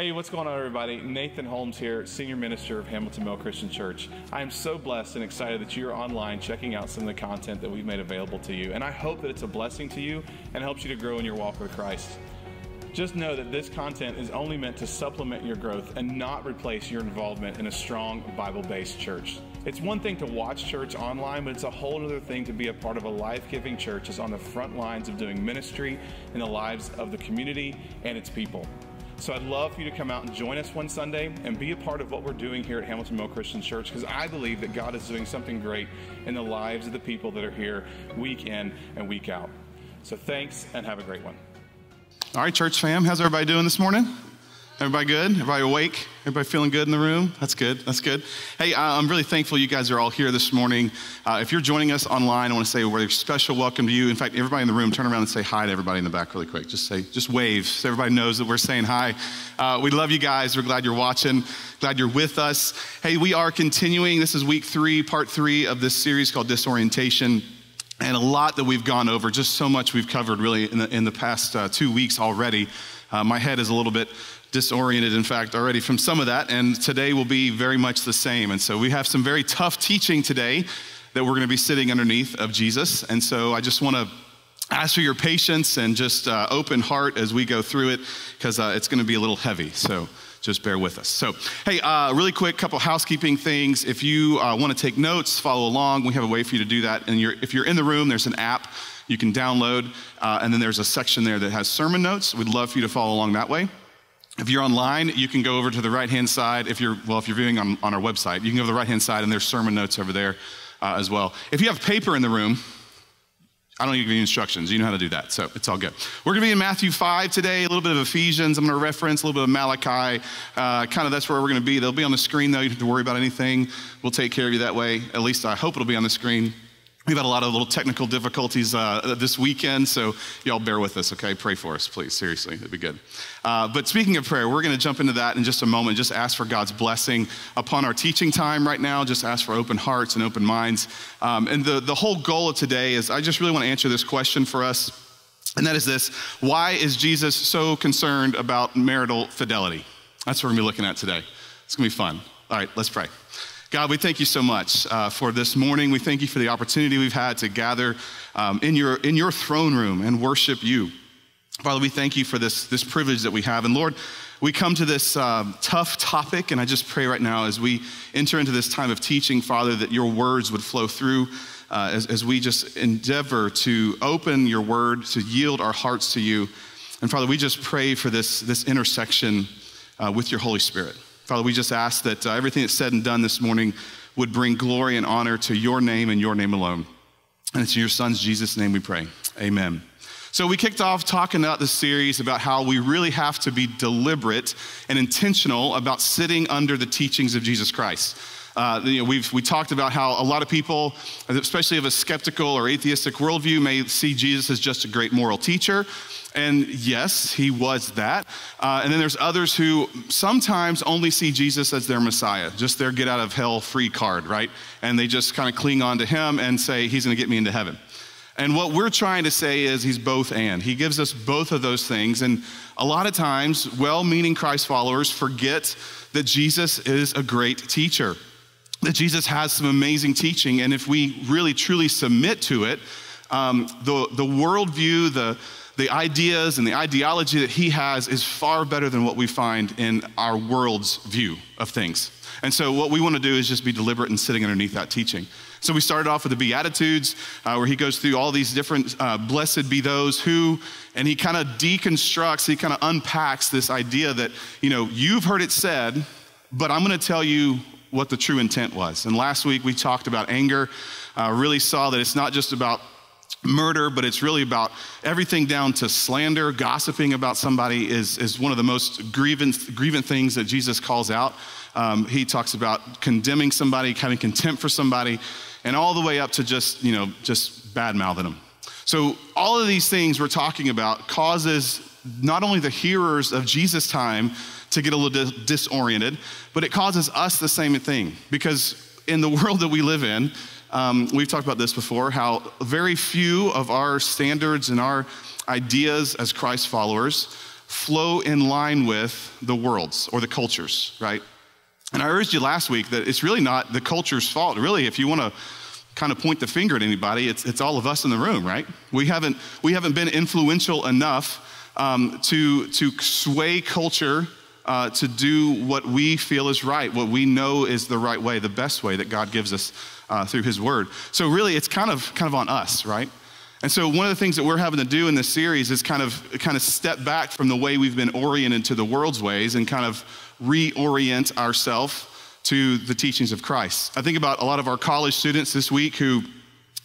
Hey, what's going on, everybody? Nathan Holmes here, Senior Minister of Hamilton Mill Christian Church. I am so blessed and excited that you're online checking out some of the content that we've made available to you. And I hope that it's a blessing to you and helps you to grow in your walk with Christ. Just know that this content is only meant to supplement your growth and not replace your involvement in a strong Bible based church. It's one thing to watch church online, but it's a whole other thing to be a part of a life giving church that's on the front lines of doing ministry in the lives of the community and its people. So I'd love for you to come out and join us one Sunday and be a part of what we're doing here at Hamilton Mill Christian Church because I believe that God is doing something great in the lives of the people that are here week in and week out. So thanks and have a great one. All right, church fam, how's everybody doing this morning? Everybody good? Everybody awake? Everybody feeling good in the room? That's good. That's good. Hey, I'm really thankful you guys are all here this morning. Uh, if you're joining us online, I want to say a very special welcome to you. In fact, everybody in the room, turn around and say hi to everybody in the back really quick. Just say, just wave so everybody knows that we're saying hi. Uh, we love you guys. We're glad you're watching. Glad you're with us. Hey, we are continuing. This is week three, part three of this series called Disorientation and a lot that we've gone over, just so much we've covered really in the, in the past uh, two weeks already. Uh, my head is a little bit disoriented, in fact, already from some of that, and today will be very much the same. And so we have some very tough teaching today that we're going to be sitting underneath of Jesus. And so I just want to ask for your patience and just uh, open heart as we go through it because uh, it's going to be a little heavy. So just bear with us. So, hey, uh, really quick, couple housekeeping things. If you uh, want to take notes, follow along. We have a way for you to do that. And you're, if you're in the room, there's an app you can download, uh, and then there's a section there that has sermon notes. We'd love for you to follow along that way. If you're online, you can go over to the right hand side. If you're, well, if you're viewing on, on our website, you can go to the right hand side and there's sermon notes over there uh, as well. If you have paper in the room, I don't need to give you instructions. You know how to do that, so it's all good. We're going to be in Matthew 5 today, a little bit of Ephesians. I'm going to reference a little bit of Malachi. Uh, kind of that's where we're going to be. They'll be on the screen, though. You don't have to worry about anything. We'll take care of you that way. At least I hope it'll be on the screen. We've had a lot of little technical difficulties uh, this weekend, so y'all bear with us, okay? Pray for us, please. Seriously, it'd be good. Uh, but speaking of prayer, we're going to jump into that in just a moment. Just ask for God's blessing upon our teaching time right now. Just ask for open hearts and open minds. Um, and the, the whole goal of today is I just really want to answer this question for us, and that is this Why is Jesus so concerned about marital fidelity? That's what we're going to be looking at today. It's going to be fun. All right, let's pray. God, we thank you so much uh, for this morning. We thank you for the opportunity we've had to gather um, in, your, in your throne room and worship you. Father, we thank you for this, this privilege that we have. And Lord, we come to this uh, tough topic, and I just pray right now as we enter into this time of teaching, Father, that your words would flow through uh, as, as we just endeavor to open your word, to yield our hearts to you. And Father, we just pray for this, this intersection uh, with your Holy Spirit. Father, we just ask that uh, everything that's said and done this morning would bring glory and honor to your name and your name alone. And it's in your son's Jesus' name we pray. Amen. So, we kicked off talking about this series about how we really have to be deliberate and intentional about sitting under the teachings of Jesus Christ. Uh, you know, we've we talked about how a lot of people, especially of a skeptical or atheistic worldview, may see Jesus as just a great moral teacher. And yes, he was that. Uh, and then there's others who sometimes only see Jesus as their Messiah, just their get out of hell free card, right? And they just kind of cling on to him and say, he's going to get me into heaven. And what we're trying to say is he's both and. He gives us both of those things. And a lot of times, well meaning Christ followers forget that Jesus is a great teacher, that Jesus has some amazing teaching. And if we really truly submit to it, um, the, the worldview, the, the ideas and the ideology that he has is far better than what we find in our world's view of things. And so, what we want to do is just be deliberate in sitting underneath that teaching. So, we started off with the Beatitudes, uh, where he goes through all these different uh, blessed be those who, and he kind of deconstructs, he kind of unpacks this idea that, you know, you've heard it said, but I'm going to tell you what the true intent was. And last week we talked about anger, uh, really saw that it's not just about murder, but it's really about everything down to slander. Gossiping about somebody is, is one of the most grievant, grievant things that Jesus calls out. Um, he talks about condemning somebody, having contempt for somebody, and all the way up to just, you know, just bad mouthing them. So all of these things we're talking about causes not only the hearers of Jesus' time to get a little disoriented, but it causes us the same thing. Because in the world that we live in, um, we've talked about this before how very few of our standards and our ideas as Christ followers flow in line with the world's or the cultures, right? And I urged you last week that it's really not the culture's fault. Really, if you want to kind of point the finger at anybody, it's, it's all of us in the room, right? We haven't, we haven't been influential enough um, to, to sway culture uh, to do what we feel is right, what we know is the right way, the best way that God gives us uh, through His Word. So really, it's kind of kind of on us, right? And so one of the things that we're having to do in this series is kind of kind of step back from the way we've been oriented to the world's ways and kind of reorient ourselves to the teachings of Christ. I think about a lot of our college students this week who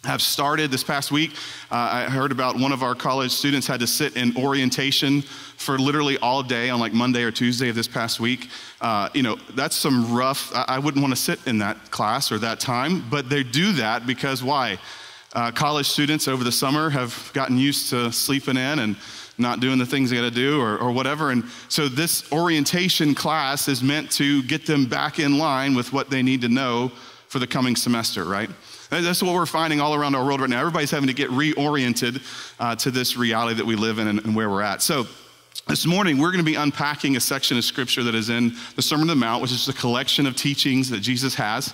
have started this past week. Uh, I heard about one of our college students had to sit in orientation for literally all day on like Monday or Tuesday of this past week. Uh, you know, that's some rough, I, I wouldn't want to sit in that class or that time, but they do that because why? Uh, college students over the summer have gotten used to sleeping in and not doing the things they got to do or, or whatever. And so this orientation class is meant to get them back in line with what they need to know for the coming semester, right? That's what we're finding all around our world right now. Everybody's having to get reoriented uh, to this reality that we live in and, and where we're at. So, this morning, we're going to be unpacking a section of scripture that is in the Sermon on the Mount, which is a collection of teachings that Jesus has,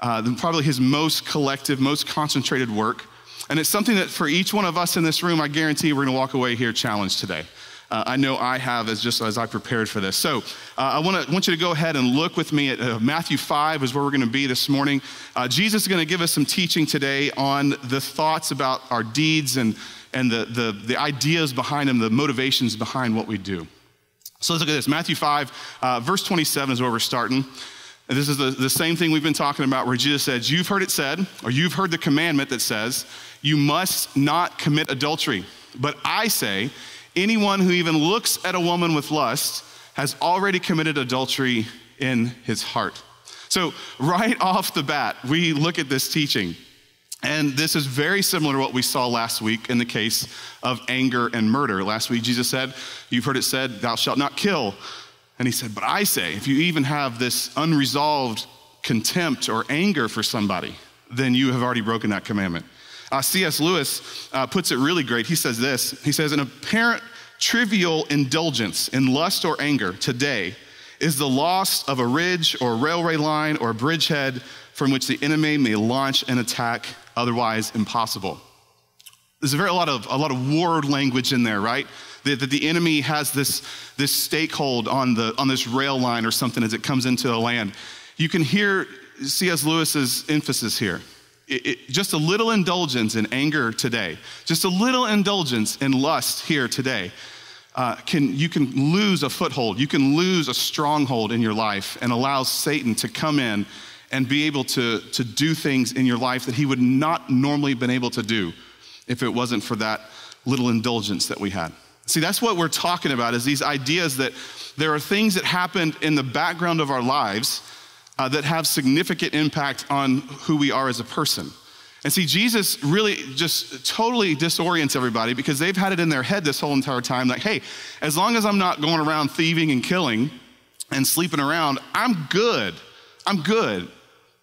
uh, probably his most collective, most concentrated work. And it's something that for each one of us in this room, I guarantee we're going to walk away here challenged today. Uh, I know I have as just as I prepared for this. So uh, I want to want you to go ahead and look with me at uh, Matthew 5 is where we're going to be this morning. Uh, Jesus is going to give us some teaching today on the thoughts about our deeds and, and the, the, the ideas behind them, the motivations behind what we do. So let's look at this. Matthew 5, uh, verse 27 is where we're starting. And this is the, the same thing we've been talking about where Jesus says, You've heard it said, or you've heard the commandment that says, You must not commit adultery. But I say, anyone who even looks at a woman with lust has already committed adultery in his heart. So, right off the bat, we look at this teaching. And this is very similar to what we saw last week in the case of anger and murder. Last week, Jesus said, You've heard it said, Thou shalt not kill. And he said, But I say, if you even have this unresolved contempt or anger for somebody, then you have already broken that commandment. Uh, C.S. Lewis uh, puts it really great. He says this He says, An apparent trivial indulgence in lust or anger today is the loss of a ridge or railway line or bridgehead from which the enemy may launch an attack otherwise impossible. There's a very a lot of a lot of word language in there, right? That, that the enemy has this, this stakehold on the on this rail line or something as it comes into the land. You can hear C.S. Lewis's emphasis here. It, just a little indulgence in anger today, just a little indulgence in lust here today, uh, can, you can lose a foothold. You can lose a stronghold in your life and allow Satan to come in and be able to, to do things in your life that he would not normally been able to do if it wasn't for that little indulgence that we had. See, that's what we're talking about is these ideas that there are things that happened in the background of our lives uh, that have significant impact on who we are as a person. And see, Jesus really just totally disorients everybody because they've had it in their head this whole entire time like, hey, as long as I'm not going around thieving and killing and sleeping around, I'm good. I'm good.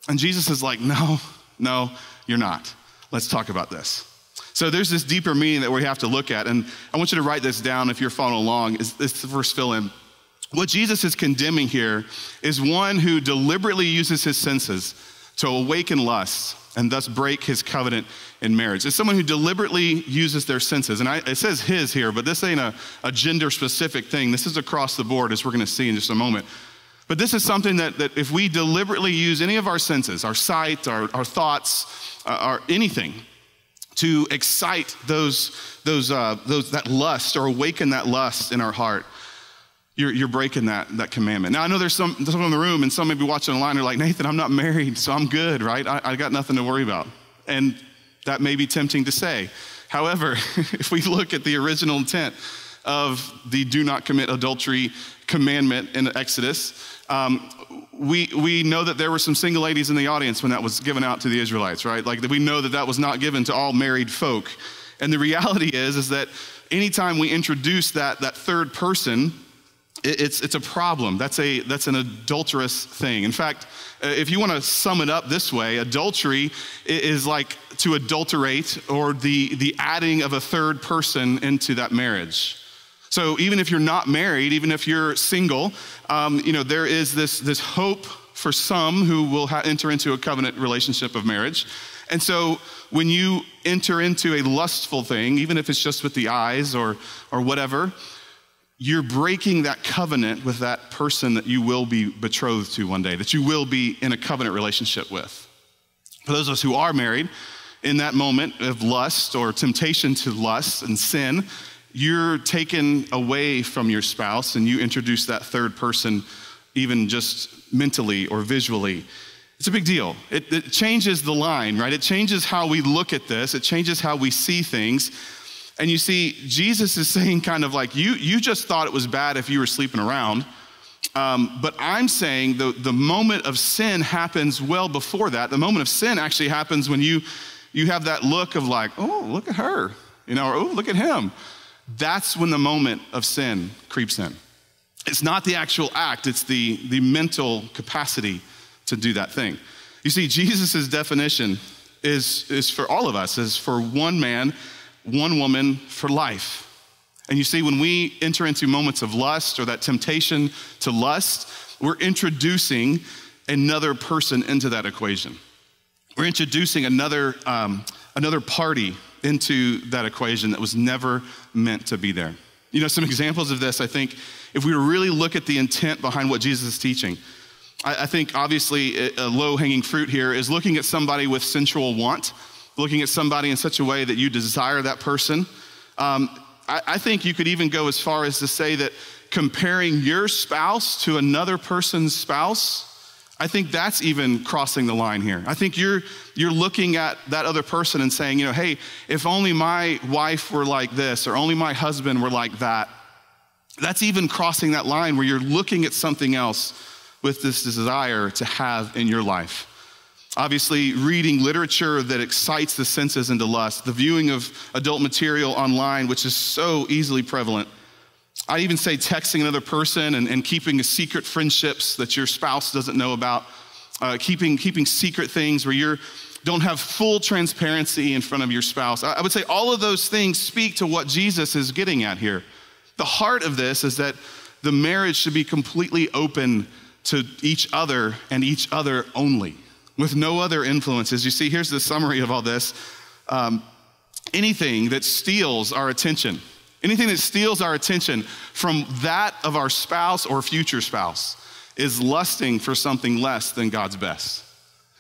And Jesus is like, no, no, you're not. Let's talk about this. So there's this deeper meaning that we have to look at. And I want you to write this down if you're following along. It's, this the first fill in? What Jesus is condemning here is one who deliberately uses his senses to awaken lust and thus break his covenant in marriage. It's someone who deliberately uses their senses. And I, it says his here, but this ain't a, a gender specific thing. This is across the board, as we're going to see in just a moment. But this is something that, that if we deliberately use any of our senses, our sight, our, our thoughts, uh, our anything, to excite those, those, uh, those, that lust or awaken that lust in our heart, you're, you're breaking that, that commandment. Now, I know there's some, some in the room and some may be watching online are like, Nathan, I'm not married, so I'm good, right? I, I got nothing to worry about. And that may be tempting to say. However, if we look at the original intent of the do not commit adultery commandment in Exodus, um, we, we know that there were some single ladies in the audience when that was given out to the Israelites, right? Like we know that that was not given to all married folk. And the reality is, is that anytime we introduce that, that third person, it's, it's a problem. That's, a, that's an adulterous thing. In fact, uh, if you want to sum it up this way, adultery is like to adulterate or the, the adding of a third person into that marriage. So even if you're not married, even if you're single, um, you know, there is this, this hope for some who will ha- enter into a covenant relationship of marriage. And so when you enter into a lustful thing, even if it's just with the eyes or, or whatever, you're breaking that covenant with that person that you will be betrothed to one day, that you will be in a covenant relationship with. For those of us who are married, in that moment of lust or temptation to lust and sin, you're taken away from your spouse and you introduce that third person, even just mentally or visually. It's a big deal. It, it, changes the line, right? It changes how we look at this, it changes how we see things. And you see, Jesus is saying, kind of like, you, you just thought it was bad if you were sleeping around. Um, but I'm saying the, the moment of sin happens well before that. The moment of sin actually happens when you, you have that look of, like, oh, look at her, you know, or oh, look at him. That's when the moment of sin creeps in. It's not the actual act, it's the, the mental capacity to do that thing. You see, Jesus' definition is, is for all of us, is for one man, one woman for life. And you see, when we enter into moments of lust or that temptation to lust, we're introducing another person into that equation. We're introducing another, um, another party into that equation that was never meant to be there. You know, some examples of this, I think, if we really look at the intent behind what Jesus is teaching, I, I think obviously a low hanging fruit here is looking at somebody with sensual want, looking at somebody in such a way that you desire that person. Um, I, I think you could even go as far as to say that comparing your spouse to another person's spouse I think that's even crossing the line here. I think you're, you're looking at that other person and saying, you know, hey, if only my wife were like this or only my husband were like that. That's even crossing that line where you're looking at something else with this desire to have in your life. Obviously, reading literature that excites the senses into lust, the viewing of adult material online, which is so easily prevalent I even say texting another person and, and keeping secret friendships that your spouse doesn't know about, uh, keeping, keeping secret things where you don't have full transparency in front of your spouse. I, I would say all of those things speak to what Jesus is getting at here. The heart of this is that the marriage should be completely open to each other and each other only, with no other influences. You see, here's the summary of all this um, anything that steals our attention Anything that steals our attention from that of our spouse or future spouse is lusting for something less than God's best.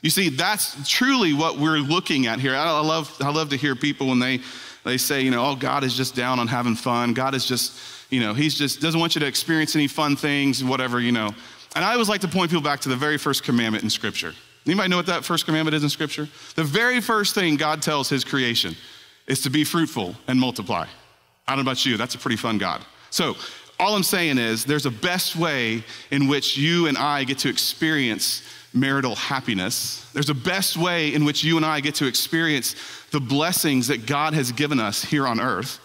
You see, that's truly what we're looking at here. I love, I love to hear people when they, they say, you know, oh, God is just down on having fun. God is just, you know, He's just doesn't want you to experience any fun things, whatever, you know. And I always like to point people back to the very first commandment in Scripture. Anybody know what that first commandment is in Scripture? The very first thing God tells His creation is to be fruitful and multiply. I don't know about you, that's a pretty fun God. So, all I'm saying is there's a best way in which you and I get to experience marital happiness. There's a best way in which you and I get to experience the blessings that God has given us here on earth.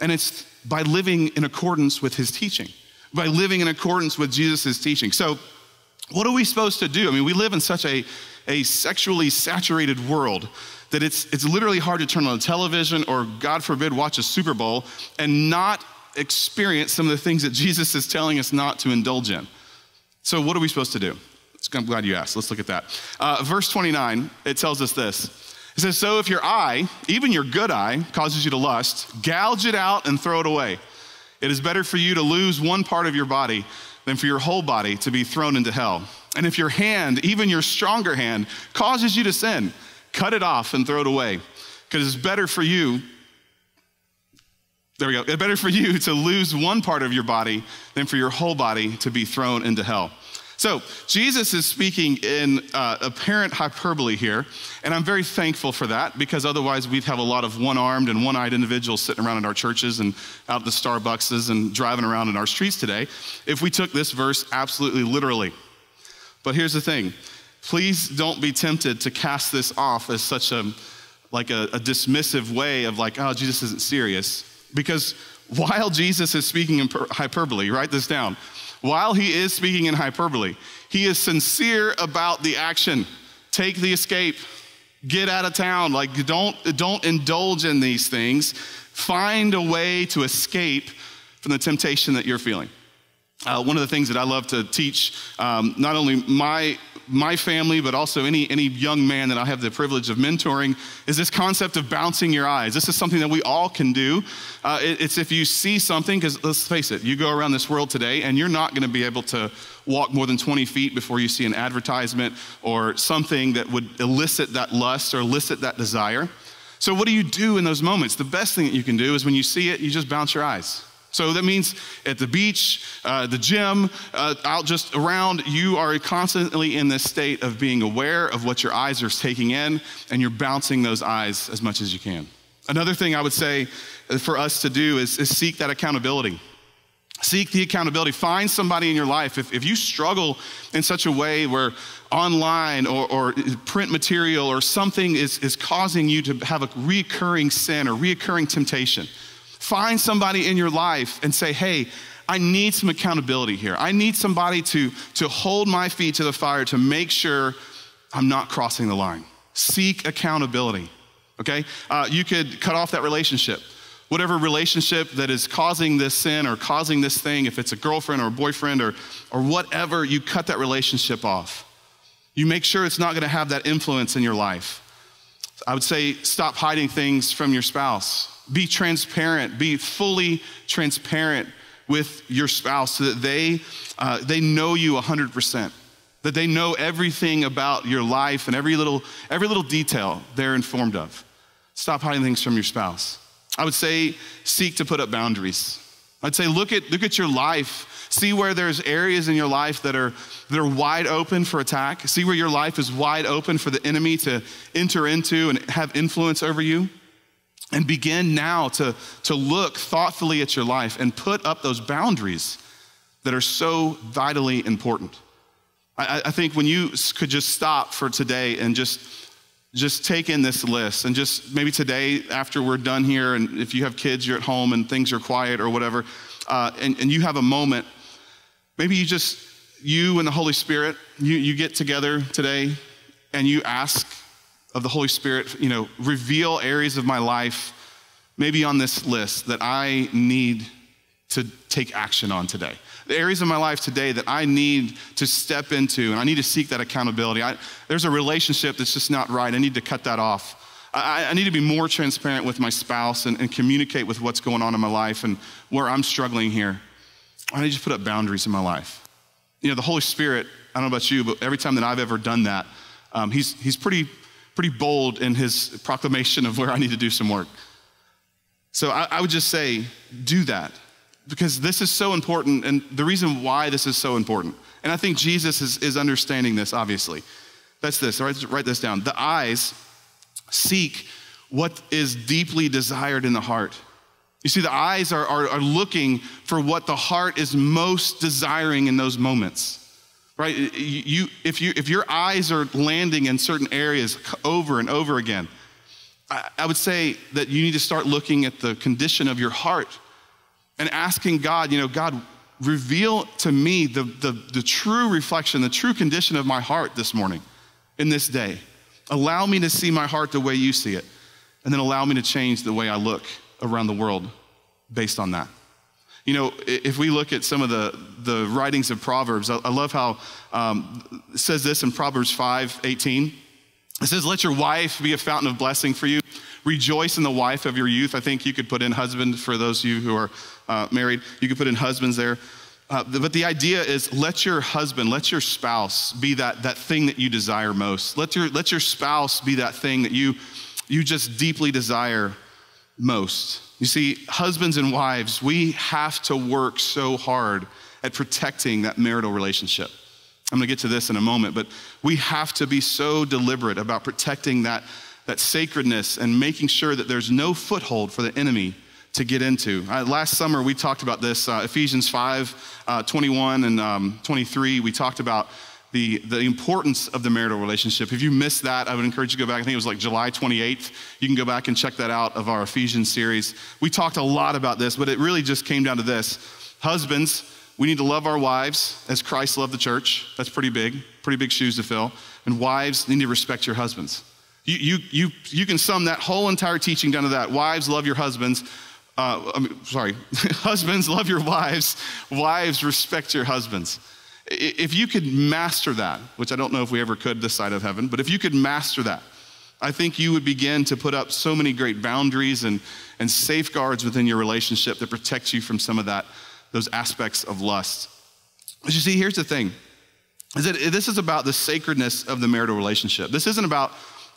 And it's by living in accordance with his teaching, by living in accordance with Jesus' teaching. So, what are we supposed to do? I mean, we live in such a, a sexually saturated world that it's, it's literally hard to turn on the television or, God forbid, watch a Super Bowl and not experience some of the things that Jesus is telling us not to indulge in. So, what are we supposed to do? I'm glad you asked. Let's look at that. Uh, verse 29, it tells us this. It says, So if your eye, even your good eye, causes you to lust, gouge it out and throw it away. It is better for you to lose one part of your body than for your whole body to be thrown into hell. And if your hand, even your stronger hand, causes you to sin, cut it off and throw it away. Because it's better for you, there we go, it's better for you to lose one part of your body than for your whole body to be thrown into hell. So, Jesus is speaking in uh, apparent hyperbole here, and I'm very thankful for that because otherwise we'd have a lot of one armed and one eyed individuals sitting around in our churches and out the Starbuckses and driving around in our streets today if we took this verse absolutely literally. But here's the thing please don't be tempted to cast this off as such a like a, a dismissive way of like, oh, Jesus isn't serious. Because while Jesus is speaking in hyperbole, write this down. While he is speaking in hyperbole, he is sincere about the action. Take the escape. Get out of town. Like don't don't indulge in these things. Find a way to escape from the temptation that you're feeling. Uh, one of the things that I love to teach, um, not only my my family, but also any any young man that I have the privilege of mentoring, is this concept of bouncing your eyes. This is something that we all can do. Uh, it, it's if you see something, because let's face it, you go around this world today, and you're not going to be able to walk more than 20 feet before you see an advertisement or something that would elicit that lust or elicit that desire. So, what do you do in those moments? The best thing that you can do is when you see it, you just bounce your eyes. So that means at the beach, uh, the gym, uh, out just around, you are constantly in this state of being aware of what your eyes are taking in, and you're bouncing those eyes as much as you can. Another thing I would say for us to do is, is seek that accountability. Seek the accountability. Find somebody in your life. If, if you struggle in such a way where online or, or print material or something is, is causing you to have a recurring sin or reoccurring temptation, Find somebody in your life and say, hey, I need some accountability here. I need somebody to, to hold my feet to the fire to make sure I'm not crossing the line. Seek accountability, okay? Uh, you could cut off that relationship. Whatever relationship that is causing this sin or causing this thing, if it's a girlfriend or a boyfriend or, or whatever, you cut that relationship off. You make sure it's not gonna have that influence in your life. I would say stop hiding things from your spouse. Be transparent, be fully transparent with your spouse so that they, uh, they know you 100%, that they know everything about your life and every little, every little detail they're informed of. Stop hiding things from your spouse. I would say seek to put up boundaries. I'd say look at, look at your life. See where there's areas in your life that are, that are wide open for attack. See where your life is wide open for the enemy to enter into and have influence over you. And begin now to, to look thoughtfully at your life and put up those boundaries that are so vitally important. I, I think when you could just stop for today and just just take in this list and just maybe today after we're done here and if you have kids you're at home and things are quiet or whatever uh, and, and you have a moment maybe you just you and the holy spirit you, you get together today and you ask of the Holy Spirit, you know, reveal areas of my life, maybe on this list, that I need to take action on today. The areas of my life today that I need to step into, and I need to seek that accountability. I, there's a relationship that's just not right. I need to cut that off. I, I need to be more transparent with my spouse and, and communicate with what's going on in my life and where I'm struggling here. I need to put up boundaries in my life. You know, the Holy Spirit, I don't know about you, but every time that I've ever done that, um, he's, he's pretty pretty bold in his proclamation of where I need to do some work. So I, I would just say, do that because this is so important. And the reason why this is so important, and I think Jesus is, is understanding this, obviously. That's this, write, write this down. The eyes seek what is deeply desired in the heart. You see, the eyes are, are, are looking for what the heart is most desiring in those moments right? You, if, you, if your eyes are landing in certain areas over and over again, I, I would say that you need to start looking at the condition of your heart and asking God, you know, God, reveal to me the, the, the true reflection, the true condition of my heart this morning, in this day. Allow me to see my heart the way you see it, and then allow me to change the way I look around the world based on that. You know, if we look at some of the, the writings of Proverbs, I, I love how um, it says this in Proverbs 5 18. It says, Let your wife be a fountain of blessing for you. Rejoice in the wife of your youth. I think you could put in husband for those of you who are uh, married. You could put in husbands there. Uh, but the idea is let your husband, let your spouse be that, that thing that you desire most. Let your, let your spouse be that thing that you, you just deeply desire most. You see, husbands and wives, we have to work so hard at protecting that marital relationship. I'm gonna get to this in a moment, but we have to be so deliberate about protecting that, that sacredness and making sure that there's no foothold for the enemy to get into. Uh, last summer, we talked about this, uh, Ephesians 5 uh, 21 and um, 23. We talked about the, the importance of the marital relationship. If you missed that, I would encourage you to go back. I think it was like July 28th. You can go back and check that out of our Ephesians series. We talked a lot about this, but it really just came down to this. Husbands, we need to love our wives as Christ loved the church. That's pretty big, pretty big shoes to fill. And wives need to respect your husbands. You, you, you, you can sum that whole entire teaching down to that. Wives, love your husbands. uh, I sorry, husbands, love your wives. Wives, respect your husbands. If you could master that, which I don't know if we ever could this side of heaven, but if you could master that, I think you would begin to put up so many great boundaries and, and safeguards within your relationship that protect you from some of that, those aspects of lust. But you see, here's the thing is that this is about the sacredness of the marital relationship. This isn't about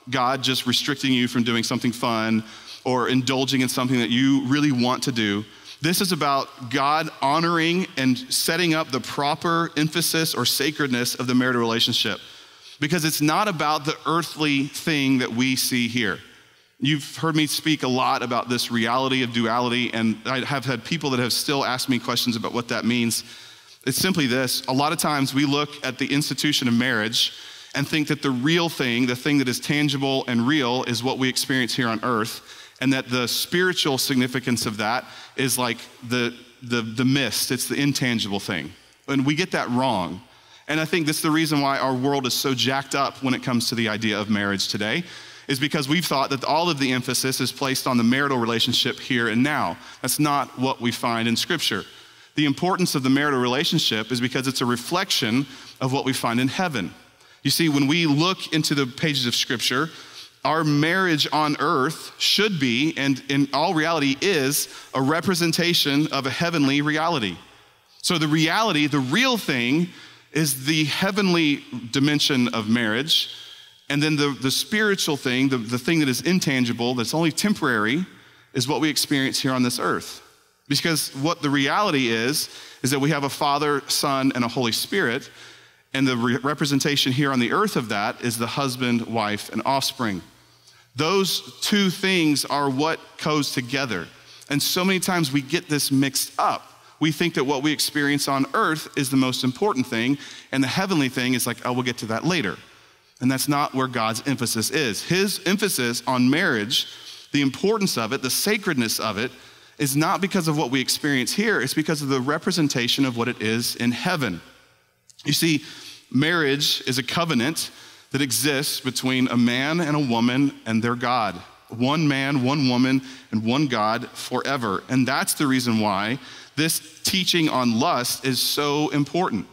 God just restricting you from doing something fun or indulging in something that you really want to do. This is about God honoring and setting up the proper emphasis or sacredness of the marital relationship because it's not about the earthly thing that we see here. You've heard me speak a lot about this reality of duality, and I have had people that have still asked me questions about what that means. It's simply this a lot of times we look at the institution of marriage and think that the real thing, the thing that is tangible and real, is what we experience here on earth, and that the spiritual significance of that is like the, the, the mist, it's the intangible thing. And we get that wrong. And I think this is the reason why our world is so jacked up when it comes to the idea of marriage today, is because we've thought that all of the emphasis is placed on the marital relationship here and now. That's not what we find in Scripture. The importance of the marital relationship is because it's a reflection of what we find in heaven. You see, when we look into the pages of Scripture, our marriage on earth should be, and in all reality is, a representation of a heavenly reality. So the reality, the real thing, is the heavenly dimension of marriage. And then the, the spiritual thing, the, the thing that is intangible, that's only temporary, is what we experience here on this earth. Because what the reality is, is that we have a Father, Son, and a Holy Spirit. And the re- representation here on the earth of that is the husband, wife, and offspring. Those two things are what goes together. And so many times we get this mixed up we think that what we experience on earth is the most important thing, and the heavenly thing is like, oh, we'll get to that later. And that's not where God's emphasis is. His emphasis on marriage, the importance of it, the sacredness of it, is not because of what we experience here, it's because of the representation of what it is in heaven. You see, marriage is a covenant that exists between a man and a woman and their God. One man, one woman, and one God forever. And that's the reason why this teaching on lust is so important.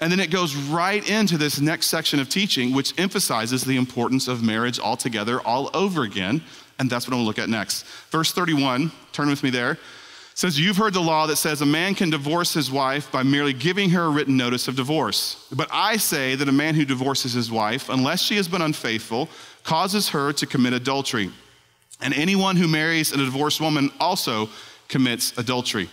And then it goes right into this next section of teaching, which emphasizes the importance of marriage altogether, all over again. And that's what I'm gonna look at next. Verse 31, turn with me there, says, You've heard the law that says a man can divorce his wife by merely giving her a written notice of divorce. But I say that a man who divorces his wife, unless she has been unfaithful, causes her to commit adultery. And anyone who marries a divorced woman also commits adultery.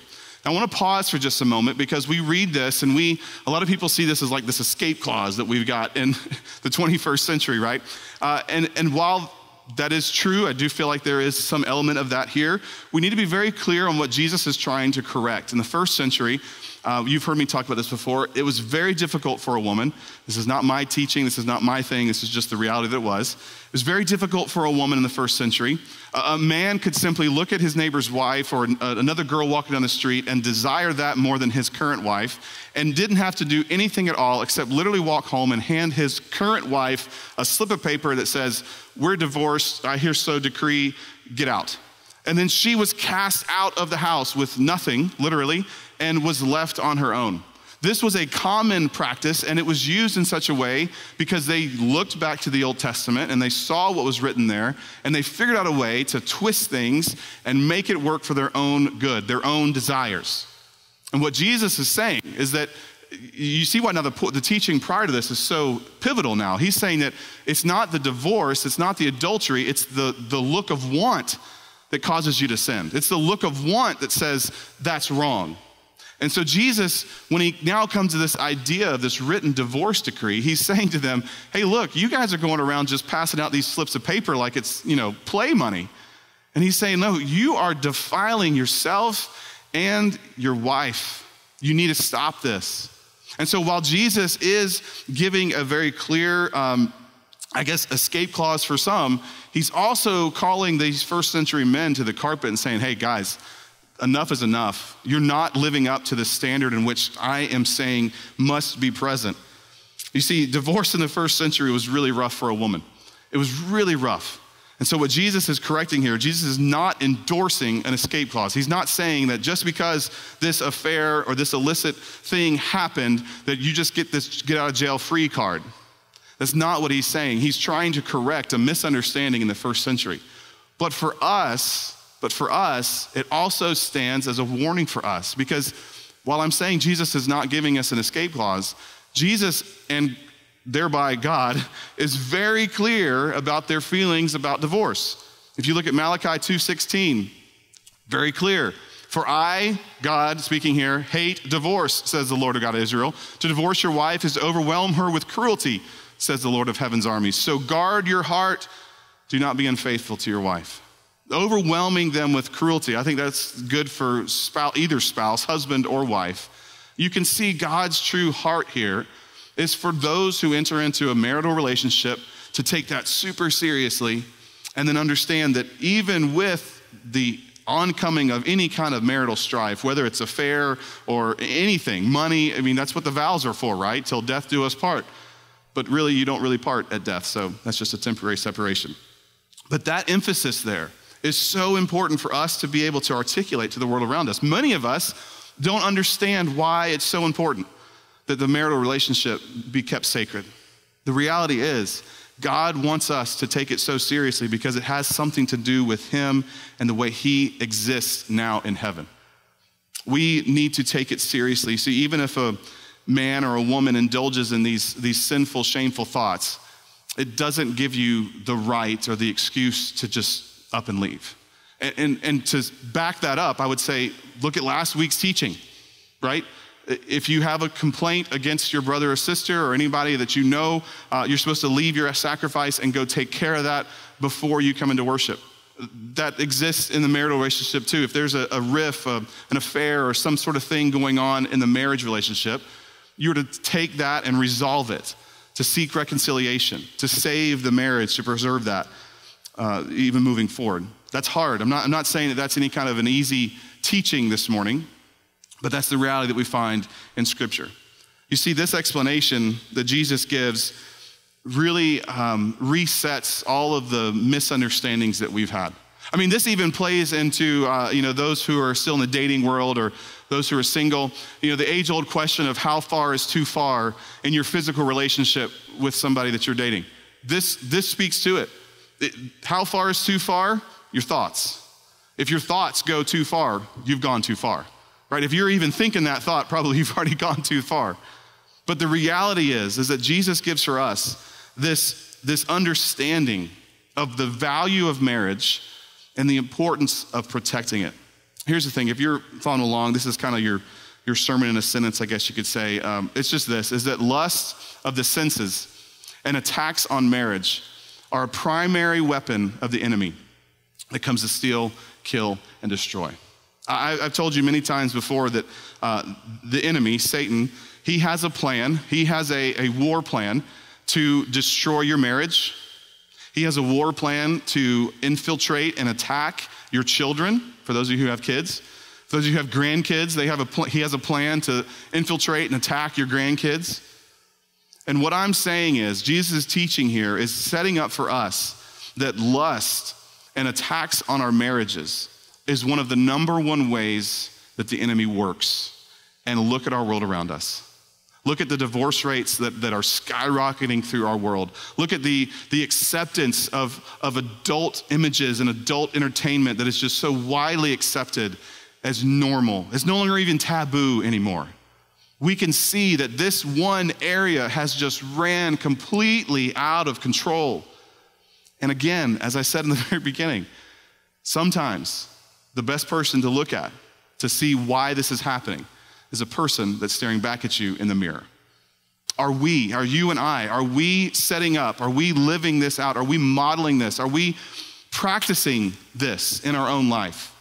I want to pause for just a moment because we read this and we, a lot of people see this as like this escape clause that we've got in the 21st century, right? Uh, and, and while that is true, I do feel like there is some element of that here. We need to be very clear on what Jesus is trying to correct. In the first century, uh, you've heard me talk about this before. It was very difficult for a woman. This is not my teaching, this is not my thing, this is just the reality that it was. It was very difficult for a woman in the first century. a man could simply look at his neighbor's wife or another girl walking down the street and desire that more than his current wife and didn't have to do anything at all except literally walk home and hand his current wife a slip of paper that says, We're divorced, I hear so decree, get out. And then she was cast out of the house with nothing, literally, and was left on her own. This was a common practice, and it was used in such a way because they looked back to the Old Testament and they saw what was written there, and they figured out a way to twist things and make it work for their own good, their own desires. And what Jesus is saying is that you see why now the, the teaching prior to this is so pivotal now. He's saying that it's not the divorce, it's not the adultery, it's the, the look of want that causes you to sin. It's the look of want that says that's wrong. And so, Jesus, when he now comes to this idea of this written divorce decree, he's saying to them, Hey, look, you guys are going around just passing out these slips of paper like it's, you know, play money. And he's saying, No, you are defiling yourself and your wife. You need to stop this. And so, while Jesus is giving a very clear, um, I guess, escape clause for some, he's also calling these first century men to the carpet and saying, hey, guys, enough is enough. You're not living up to the standard in which I am saying must be present. You see, divorce in the first century was really rough for a woman. It was really rough. And so, what Jesus is correcting here, Jesus is not endorsing an escape clause. He's not saying that just because this affair or this illicit thing happened, that you just get this get out of jail free card. That's not what he's saying. He's trying to correct a misunderstanding in the first century. But for us, but for us, it also stands as a warning for us because while I'm saying Jesus is not giving us an escape clause, Jesus and thereby God, is very clear about their feelings about divorce. If you look at Malachi 2:16, very clear. For I, God speaking here, hate divorce, says the Lord of God of Israel. To divorce your wife is to overwhelm her with cruelty, says the Lord of heaven's armies. So guard your heart, do not be unfaithful to your wife. Overwhelming them with cruelty, I think that's good for spouse, either spouse, husband or wife. You can see God's true heart here is for those who enter into a marital relationship to take that super seriously and then understand that even with the oncoming of any kind of marital strife, whether it's affair or anything, money, I mean, that's what the vows are for, right? Till death do us part. But really, you don't really part at death, so that's just a temporary separation. But that emphasis there is so important for us to be able to articulate to the world around us. Many of us don't understand why it's so important that the marital relationship be kept sacred. The reality is, God wants us to take it so seriously because it has something to do with Him and the way He exists now in heaven. We need to take it seriously. See, even if a man or a woman indulges in these, these sinful, shameful thoughts, it doesn't give you the right or the excuse to just up and leave. And, and, and to back that up, I would say, look at last week's teaching, right? If you have a complaint against your brother or sister or anybody that you know, uh, you're supposed to leave your sacrifice and go take care of that before you come into worship. That exists in the marital relationship too. If there's a, a riff, a, an affair, or some sort of thing going on in the marriage relationship, you're to take that and resolve it, to seek reconciliation, to save the marriage, to preserve that, uh, even moving forward. That's hard. I'm not, I'm not saying that that's any kind of an easy teaching this morning. But that's the reality that we find in Scripture. You see, this explanation that Jesus gives really um, resets all of the misunderstandings that we've had. I mean, this even plays into uh, you know those who are still in the dating world or those who are single. You know, the age-old question of how far is too far in your physical relationship with somebody that you're dating. This this speaks to it. How far is too far? Your thoughts. If your thoughts go too far, you've gone too far right? If you're even thinking that thought, probably you've already gone too far. But the reality is, is that Jesus gives for us this, this understanding of the value of marriage and the importance of protecting it. Here's the thing if you're following along, this is kind of your, your sermon in a sentence, I guess you could say. Um, it's just this is that lust of the senses and attacks on marriage are a primary weapon of the enemy that comes to steal, kill, and destroy. I, have told you many times before that uh, the enemy, Satan, he has a plan. He has a, a war plan to destroy your marriage. He has a war plan to infiltrate and attack your children, for those of you who have kids. For those of you who have grandkids, they have a pl- he has a plan to infiltrate and attack your grandkids. And what I'm saying is, Jesus' teaching here is setting up for us that lust and attacks on our marriages is one of the number one ways that the enemy works. And look at our world around us. Look at the divorce rates that, that are skyrocketing through our world. Look at the, the acceptance of, of adult images and adult entertainment that is just so widely accepted as normal. It's no longer even taboo anymore. We can see that this one area has just ran completely out of control. And again, as I said in the very beginning, sometimes the best person to look at to see why this is happening is a person that's staring back at you in the mirror. Are we, are you and I, are we setting up? Are we living this out? Are we modeling this? Are we practicing this in our own life?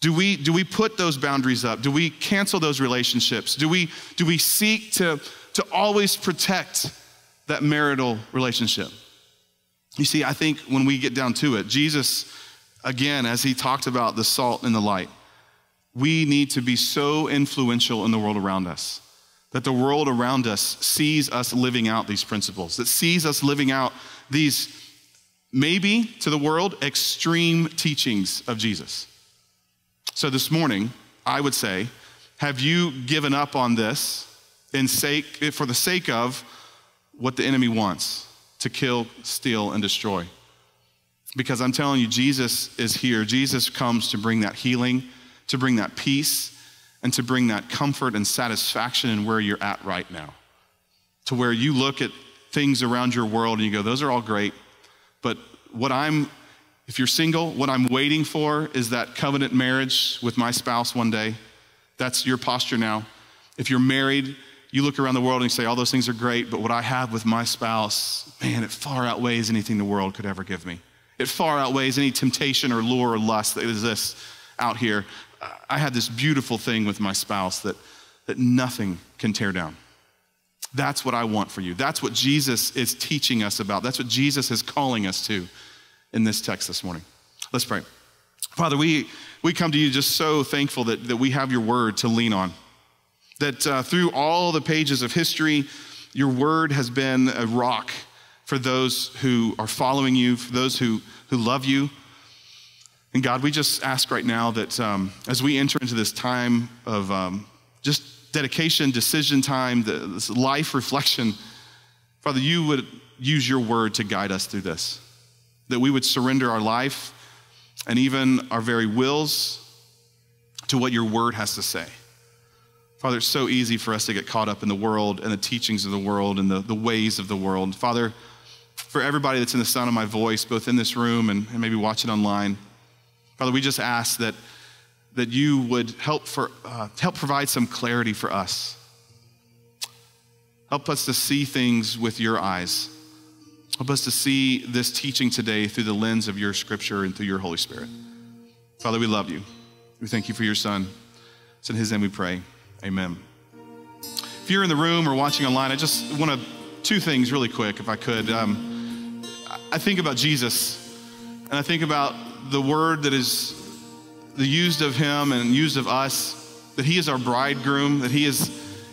Do we, do we put those boundaries up? Do we cancel those relationships? Do we, do we seek to, to always protect that marital relationship? You see, I think when we get down to it, Jesus again, as he talked about the salt and the light, we need to be so influential in the world around us that the world around us sees us living out these principles, that sees us living out these maybe to the world, extreme teachings of Jesus. So this morning, I would say, have you given up on this in sake, for the sake of what the enemy wants to kill, steal, and destroy? Because I'm telling you, Jesus is here. Jesus comes to bring that healing, to bring that peace, and to bring that comfort and satisfaction in where you're at right now. To where you look at things around your world and you go, those are all great, but what I'm, if you're single, what I'm waiting for is that covenant marriage with my spouse one day. That's your posture now. If you're married, you look around the world and you say, all those things are great, but what I have with my spouse, man, it far outweighs anything the world could ever give me. It far outweighs any temptation or lure or lust that exists out here. I had this beautiful thing with my spouse that, that nothing can tear down. That's what I want for you. That's what Jesus is teaching us about. That's what Jesus is calling us to in this text this morning. Let's pray. Father, we, we come to you just so thankful that, that we have your word to lean on. That uh, through all the pages of history, your word has been a rock for those who are following you, for those who, who love you. And God, we just ask right now that um, as we enter into this time of um, just dedication, decision time, this life reflection, Father, you would use your word to guide us through this. That we would surrender our life and even our very wills to what your word has to say. Father, it's so easy for us to get caught up in the world and the teachings of the world and the, the ways of the world. Father, for everybody that's in the sound of my voice, both in this room and, and maybe watching online, Father, we just ask that that you would help, for, uh, help provide some clarity for us. Help us to see things with your eyes. Help us to see this teaching today through the lens of your scripture and through your Holy Spirit. Father, we love you. We thank you for your Son. It's in his name we pray. Amen. If you're in the room or watching online, I just want to, two things really quick, if I could. Um, I think about Jesus, and I think about the word that is the used of him and used of us, that he is our bridegroom, that he is,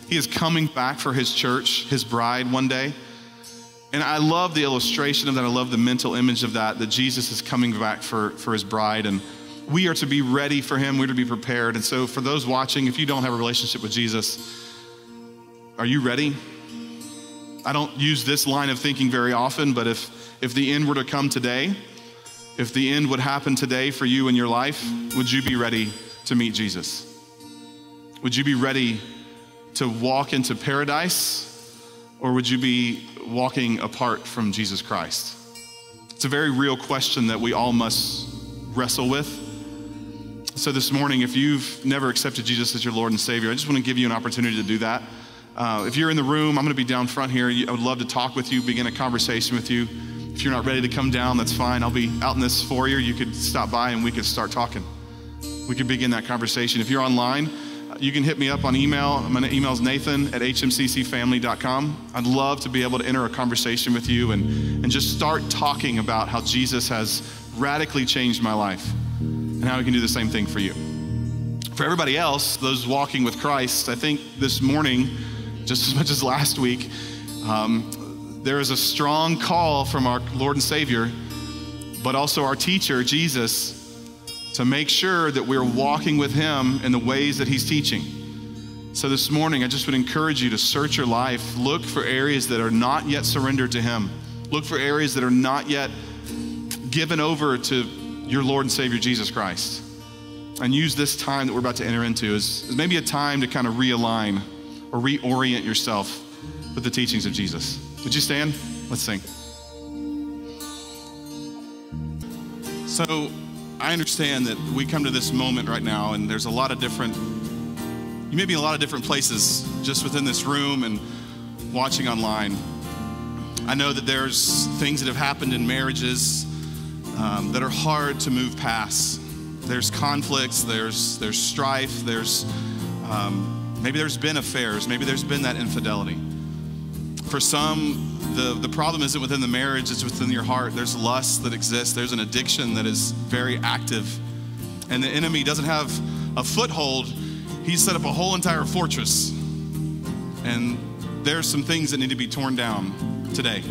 he is coming back for his church, his bride one day. And I love the illustration of that. I love the mental image of that, that Jesus is coming back for, for his bride. And we are to be ready for him, we're to be prepared. And so, for those watching, if you don't have a relationship with Jesus, are you ready? I don't use this line of thinking very often, but if, if the end were to come today, if the end would happen today for you in your life, would you be ready to meet Jesus? Would you be ready to walk into paradise? Or would you be walking apart from Jesus Christ? It's a very real question that we all must wrestle with. So, this morning, if you've never accepted Jesus as your Lord and Savior, I just want to give you an opportunity to do that. Uh, if you're in the room, I'm going to be down front here. I would love to talk with you, begin a conversation with you. If you're not ready to come down, that's fine. I'll be out in this foyer. You could stop by and we could start talking. We could begin that conversation. If you're online, you can hit me up on email. My email is nathan at hmccfamily.com. I'd love to be able to enter a conversation with you and, and just start talking about how Jesus has radically changed my life and how he can do the same thing for you. For everybody else, those walking with Christ, I think this morning, just as much as last week, um, there is a strong call from our Lord and Savior, but also our teacher, Jesus, to make sure that we're walking with Him in the ways that He's teaching. So this morning, I just would encourage you to search your life, look for areas that are not yet surrendered to Him, look for areas that are not yet given over to your Lord and Savior, Jesus Christ. And use this time that we're about to enter into as, as maybe a time to kind of realign or reorient yourself with the teachings of Jesus. Would you stand? Let's sing. So, I understand that we come to this moment right now, and there's a lot of different, you may be in a lot of different places just within this room and watching online. I know that there's things that have happened in marriages um, that are hard to move past. There's conflicts, there's, there's strife, there's um, maybe there's been affairs, maybe there's been that infidelity. For some, the, the problem isn't within the marriage, it's within your heart. There's lust that exists, there's an addiction that is very active. And the enemy doesn't have a foothold, he's set up a whole entire fortress. And there's some things that need to be torn down today.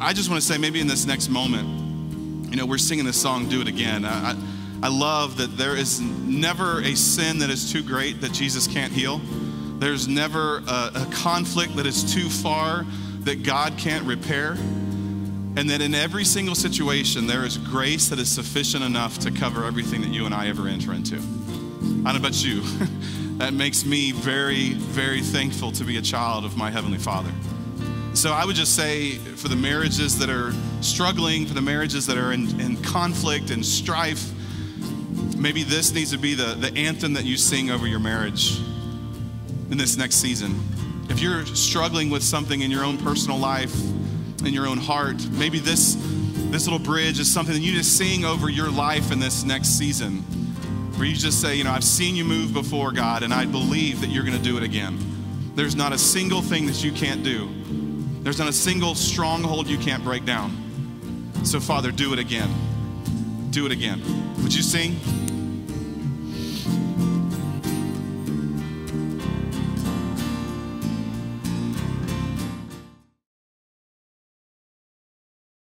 I just want to say, maybe in this next moment, you know, we're singing this song, Do It Again. I, I, I love that there is never a sin that is too great that Jesus can't heal. There's never a, a conflict that is too far that God can't repair. And that in every single situation, there is grace that is sufficient enough to cover everything that you and I ever enter into. I don't know about you. that makes me very, very thankful to be a child of my Heavenly Father. So I would just say for the marriages that are struggling, for the marriages that are in, in conflict and strife, maybe this needs to be the, the anthem that you sing over your marriage in this next season. If you're struggling with something in your own personal life, in your own heart, maybe this, this little bridge is something that you just sing over your life in this next season. Where you just say, you know, I've seen you move before, God, and I believe that you're going to do it again. There's not a single thing that you can't do. There's not a single stronghold you can't break down. So, Father, do it again. Do it again. Would you sing?